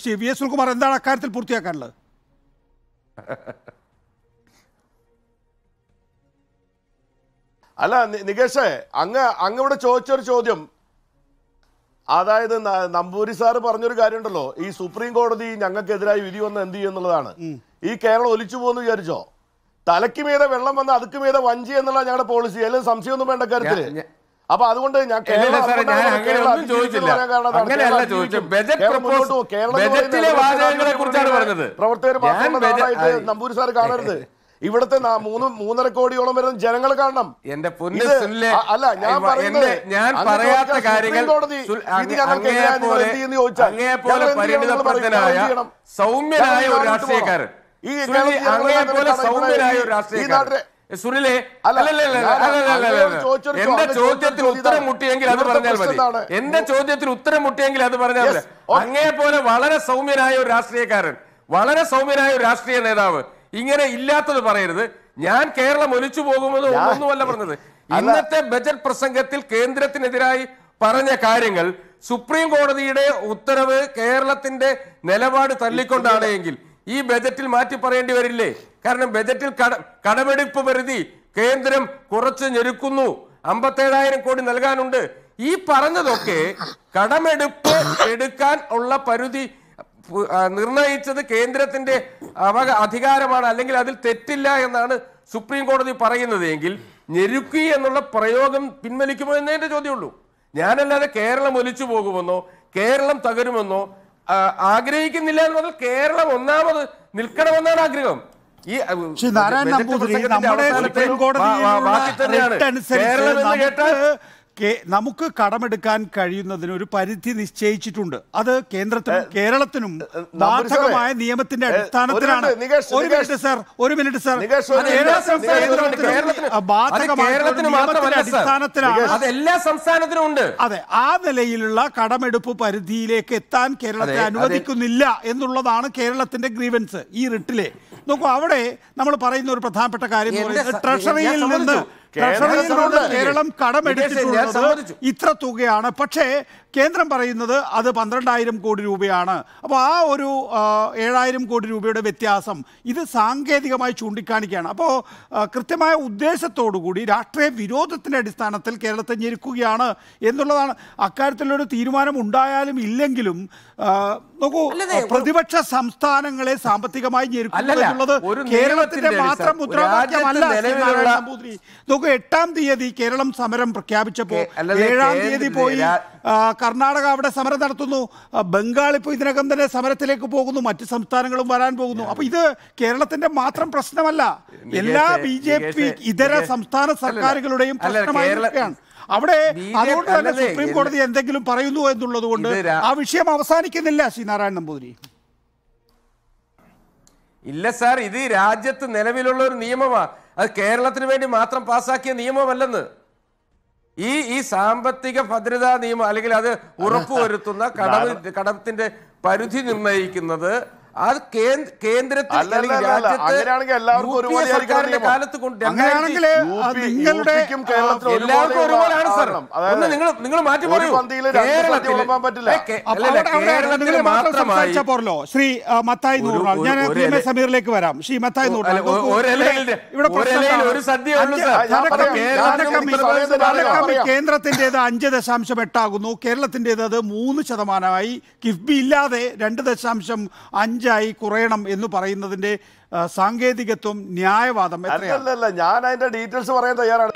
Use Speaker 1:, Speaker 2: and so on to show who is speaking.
Speaker 1: Shri V S Sunilkumar എന്താണ് അക്കാര്യത്തിൽ പൂർത്തിയാക്കാനുള്ളത്?
Speaker 2: അല്ല നികേഷേ അങ്ങ് അങ്ങ് ഇവിടെ ചോദിച്ചൊരു ചോദ്യം. അതായത് നമ്പൂരി സാറ് പറഞ്ഞൊരു കാര്യമുണ്ടല്ലോ. ഈ സുപ്രീം കോടതി ഞങ്ങൾക്കെതിരായി വിധി വന്ന് എന്ത് ചെയ്യുന്നുള്ളതാണ് ഈ കേരളം ഒലിച്ചു പോകുന്നു വിചാരിച്ചോ? തലയ്ക്ക് മീതെ വെള്ളം വന്ന് അതുക്ക് മീതെ വഞ്ചി എന്നുള്ള ഞങ്ങളുടെ പോളിസി അതിൽ സംശയമൊന്നും വേണ്ട
Speaker 3: കാര്യത്തിൽ.
Speaker 2: അപ്പൊ അതുകൊണ്ട് ഞാൻ. പ്രവർത്തകർ നമ്പൂരി സാർ കാണരുത്. ഇവിടുത്തെ മൂന്ന് മൂന്നര കോടിയോളം വരുന്ന ജനങ്ങൾ കാണണം.
Speaker 3: എന്റെ
Speaker 2: അല്ല ഞാൻ പറയുന്നത്
Speaker 3: ഞാൻ പറയാത്ത കാര്യങ്ങൾ? സൗമ്യനായ ഒരു രാഷ്ട്രീയക്കാരൻ.
Speaker 2: ഈ നാട്ടിലെ
Speaker 3: സുനിലെ എന്റെ ചോദ്യത്തിന് ഉത്തരം മുട്ടിയെങ്കിൽ അത് പറഞ്ഞാൽ മതി? എന്റെ ചോദ്യത്തിന് ഉത്തരം മുട്ടിയെങ്കിൽ അത് പറഞ്ഞാൽ മതി. അങ്ങേ പോലെ വളരെ സൗമ്യനായ ഒരു രാഷ്ട്രീയക്കാരൻ വളരെ സൗമ്യനായ ഒരു രാഷ്ട്രീയ നേതാവ് ഇങ്ങനെ ഇല്ലാത്തത് പറയരുത്. ഞാൻ കേരളം ഒലിച്ചു പോകുമെന്ന് ഒന്നുമല്ല പറഞ്ഞത്. ഇന്നത്തെ ബജറ്റ് പ്രസംഗത്തിൽ കേന്ദ്രത്തിനെതിരായി പറഞ്ഞ കാര്യങ്ങൾ സുപ്രീം കോടതിയുടെ ഉത്തരവ് കേരളത്തിന്റെ നിലപാട് തള്ളിക്കൊണ്ടാണ് എങ്കിൽ ഈ ബജറ്റിൽ മാറ്റി പറയേണ്ടി വരില്ലേ? കാരണം ബജറ്റിൽ കട കടമെടുപ്പ് പരിധി കേന്ദ്രം കുറച്ച് ഞെരുക്കുന്നു. അമ്പത്തേഴായിരം കോടി നൽകാനുണ്ട്. ഈ പറഞ്ഞതൊക്കെ കടമെടുപ്പ് എടുക്കാൻ ഉള്ള പരിധി നിർണയിച്ചത് കേന്ദ്രത്തിന്റെ അവക അധികാരമാണ് അല്ലെങ്കിൽ അതിൽ തെറ്റില്ല എന്നാണ് സുപ്രീം കോടതി പറയുന്നത് എങ്കിൽ ഞെരുക്കി എന്നുള്ള പ്രയോഗം പിൻവലിക്കുമോ എന്നേ എന്റെ ചോദ്യമുള്ളൂ. ഞാനല്ലാതെ കേരളം ഒലിച്ചു പോകുമെന്നോ കേരളം തകരുമെന്നോ ആഗ്രഹിക്കുന്നില്ല എന്ന് പറഞ്ഞാൽ കേരളം ഒന്നാമത് നിൽക്കണമെന്നാണ് ആഗ്രഹം. ഈ
Speaker 1: നാരായണ നമ്പൂതിരി നമ്മുടെ സുപ്രീം നമുക്ക് കേ- നമുക്ക് കടമെടുക്കാൻ കഴിയുന്നതിന് ഒരു പരിധി നിശ്ചയിച്ചിട്ടുണ്ട്. അത് കേന്ദ്രത്തിനും കേരളത്തിനും ബാധകമായ നിയമത്തിന്റെ അടിസ്ഥാനത്തിലാണ്. ഒരു. മിനിറ്റ് സാർ ഒരു മിനിറ്റ് സാർ. എല്ലാ സംസ്ഥാനത്തിനും
Speaker 3: ഉണ്ട്.
Speaker 1: അതെ ആ നിലയിലുള്ള കടമെടുപ്പ് പരിധിയിലേക്ക് എത്താൻ കേരളത്തെ. അനുവദിക്കുന്നില്ല എന്നുള്ളതാണ് കേരളത്തിന്റെ ഗ്രീവൻസ് ഈ റിട്ടിലെ. നോക്കൂ അവിടെ നമ്മൾ പറയുന്ന ഒരു പ്രധാനപ്പെട്ട കാര്യം ട്രഷറിയിൽ നിന്ന്. ട്രഷറിയിൽ നിന്ന് കേരളം കടമെടുത്തിട്ടുള്ളത് ഇത്ര തുകയാണ്. പക്ഷേ കേന്ദ്രം പറയുന്നത് അത് പന്ത്രണ്ടായിരം കോടി രൂപയാണ്. അപ്പോൾ ആ ഒരു ഏഴായിരം കോടി രൂപയുടെ വ്യത്യാസം ഇത് സാങ്കേതികമായി ചൂണ്ടിക്കാണിക്കുകയാണ്. അപ്പോൾ കൃത്യമായ ഉദ്ദേശത്തോടുകൂടി രാഷ്ട്രീയ വിരോധത്തിന്റെ അടിസ്ഥാനത്തിൽ കേരളത്തെ ഞെരുക്കുകയാണ് എന്നുള്ളതാണ്. അക്കാര്യത്തിലൊരു തീരുമാനം ഉണ്ടായാലും ഇല്ലെങ്കിലും നോക്കൂ പ്രതിപക്ഷ സംസ്ഥാനങ്ങളെ സാമ്പത്തികമായി ഞെരുക്കുക
Speaker 3: അല്ലല്ല,
Speaker 1: എന്നുള്ളത്
Speaker 3: ഒരു
Speaker 1: കേരളത്തിന്റെ മാത്രം മുദ്രാവാക്യമല്ല നോക്കൂ എട്ടാം തീയതി കേരളം സമരം പ്രഖ്യാപിച്ചപ്പോ ഏഴാം തീയതി പോയി കർണാടക അവിടെ സമരം നടത്തുന്നു ബംഗാൾ ഇപ്പോൾ ഇതിനകം തന്നെ സമരത്തിലേക്ക് പോകുന്നു മറ്റ് സംസ്ഥാനങ്ങളും വരാൻ പോകുന്നു. അപ്പൊ ഇത് കേരളത്തിന്റെ മാത്രം പ്രശ്നമല്ല. എല്ലാ ബി ജെ പി ഇതര സംസ്ഥാന സർക്കാരുകളുടെയും പ്രശ്നമായിരിക്കുകയാണ് അവിടെ അതുകൊണ്ട് തന്നെ സുപ്രീം കോടതി എന്തെങ്കിലും പറയുന്നു എന്നുള്ളത് കൊണ്ട് ആ വിഷയം അവസാനിക്കുന്നില്ല ശ്രീ നാരായണ നമ്പൂതിരി.
Speaker 3: ഇല്ല സാർ ഇത് രാജ്യത്ത് നിലവിലുള്ള ഒരു നിയമമാണ് അത് കേരളത്തിന് വേണ്ടി മാത്രം പാസാക്കിയ നിയമമല്ലെന്ന്. ഈ ഈ സാമ്പത്തിക ഭദ്രതാ നിയമം അല്ലെങ്കിൽ അത് ഉറപ്പുവരുത്തുന്ന കടവ് കടത്തിന്റെ പരിധി നിർണയിക്കുന്നത് അത് കേന്ദ്- കേന്ദ്രത്തിൽ കാലത്ത് കൊണ്ട് എല്ലാവർക്കും ഒരുപോലെയാണ് സാർ. ഒന്ന് നിങ്ങൾ നിങ്ങൾ മാറ്റി പറയൂ. കേരളത്തിൽ മാത്രമായി
Speaker 1: പോരല്ലോ. ശ്രീ മത്തായി
Speaker 3: നൂറാൾ.
Speaker 1: ഞാൻ സമീറിലേക്ക് വരാം. ശ്രീ മത്തായി
Speaker 3: ഒരു
Speaker 1: ഇവിടെ-
Speaker 3: ഒരു സദ്യ
Speaker 1: അഞ്ച്-. കേന്ദ്രത്തിന്റെത് അഞ്ച് ദശാംശം എട്ടാകുന്നു. കേരളത്തിന്റെത് അത് മൂന്ന് ശതമാനമായി. കിഫ്ബി ഇല്ലാതെ രണ്ട് ദശാംശം അഞ്ചായി കുറയണം എന്ന് പറയുന്നതിന്റെ സാങ്കേതികത്വം ന്യായവാദം
Speaker 2: അല്ലല്ല ഞാൻ അതിന്റെ ഡീറ്റെയിൽസ് പറയാൻ തയ്യാറാണ്.